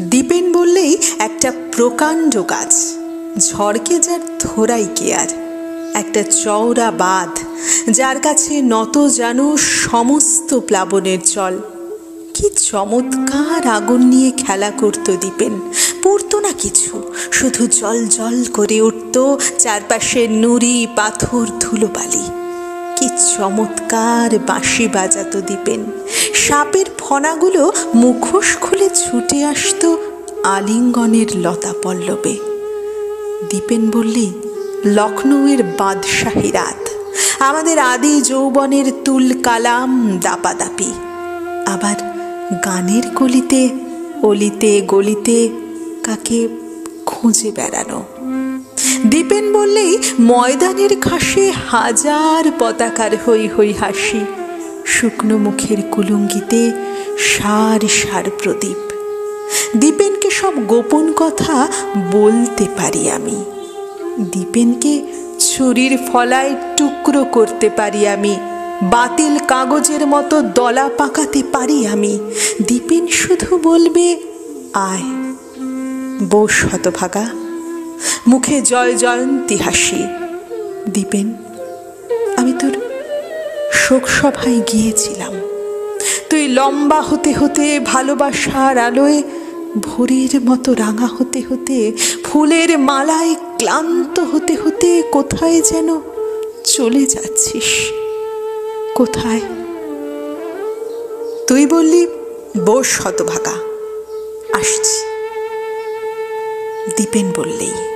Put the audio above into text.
দীপেন বললেই একটা প্রকাণ্ড গাছ, ঝড়কে যার ধরাই কে আর, একটা চওড়া বাঁধ, যার কাছে নত জানো সমস্ত প্লাবনের জল। কি চমৎকার আগুন নিয়ে খেলা করতো দীপেন। পড়তো না কিছু, শুধু জল জল করে উঠত চারপাশে নুড়ি পাথর ধুলোবালি। কি চমৎকার বাঁশি বাজাতো দীপেন। সাপের ফনাগুলো মুখোশ খুলে ছুটে আসতো আলিঙ্গনের লতা পল্লবে। দীপেন বললি লখনৌয়ের বাদশাহী রাত। আমাদের আদি যৌবনের তুল কালাম দাপাদাপি আবার গানের কলিতে, অলিতে, গলিতে কাকে খুঁজে বেড়ানো? দীপেন বললেই, ময়দানের ঘাসে হাজার পতাকার হই হই হাসি। শুকনো মুখের কুলুঙ্গিতে সার সার প্রদীপ। দীপেনকে সব গোপন কথা বলতে পারি আমি। দীপেনকে ছুরির ফলায় টুকরো করতে পারি আমি। বাতিল কাগজের মতো দলা পাকাতে পারি আমি। দীপেন শুধু বলবে, আয়, বস হতভাগা। মুখে জয় জয়ন্তী হাসি। দীপেন, আমি তোর শোক সভায় গিয়েছিলাম। তুই লম্বা হতে হতে ভালোবাসার আলোয় ভোরের মতো রাঙা হতে হতে ফুলের মালায় ক্লান্ত হতে হতে কোথায় যেন চলে যাচ্ছিস? কোথায়? তুই বললি, বস হতভাগা। আসছি। দীপেন বললেই।